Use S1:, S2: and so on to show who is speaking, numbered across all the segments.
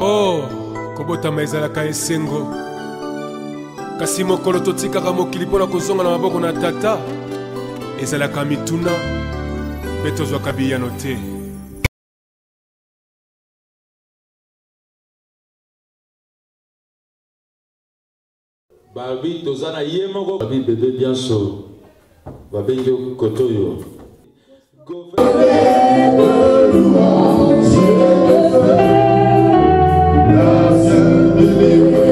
S1: oh kobotama ezalaka esengo. Kasi mokolo totikaka mokili mpo na kozonga na maboko na tata ezalaka mituna mpe tozwaka biyano te.
S2: Babi toza na ye moko. Babi bebe bianso babengi kotoyo.
S3: Je living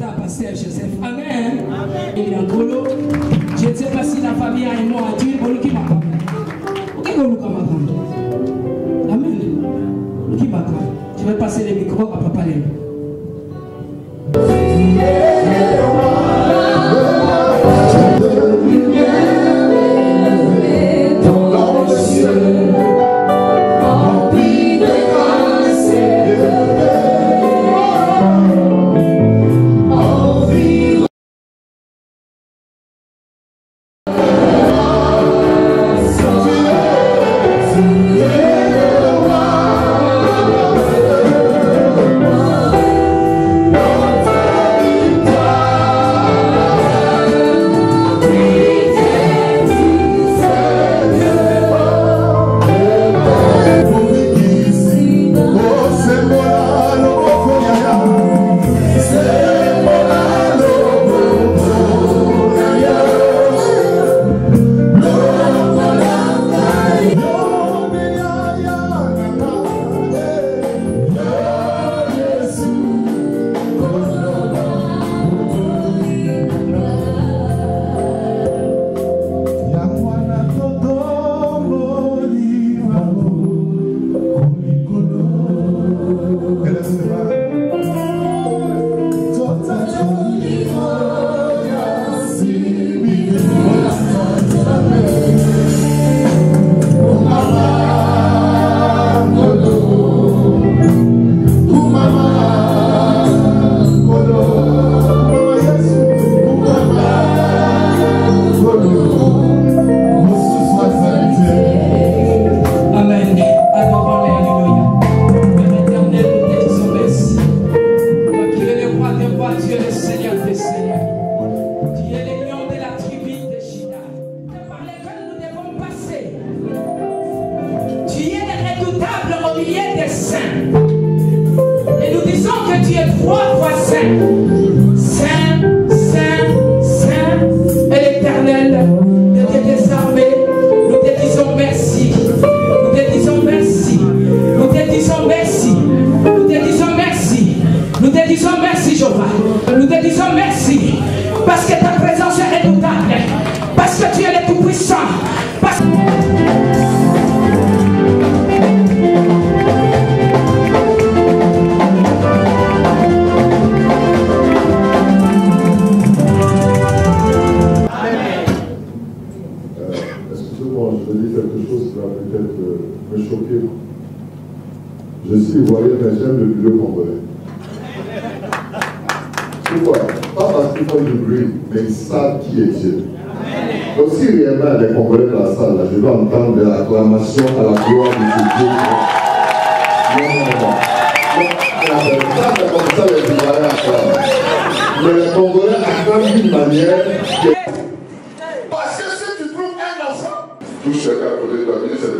S3: Je ne sais pas si la famille a un mot à dire. Bon, qui m'a pas. Amen. Qui m'a. Je vais passer le micro à papa
S4: Pai. Qu'ils font du bruit, mais ils savent qui est Dieu. Donc si réellement les Congolais dans la salle, là, je dois entendre de l'acclamation à la gloire de ce Dieu. Non, non, non. non. Ça, c'est comme ça les Ivoiriens acclament. Mais les Congolais acclament d'une manière qui est
S5: Parce que si tu trouves un enfant,
S4: tout chacun à côté de la vie, c'est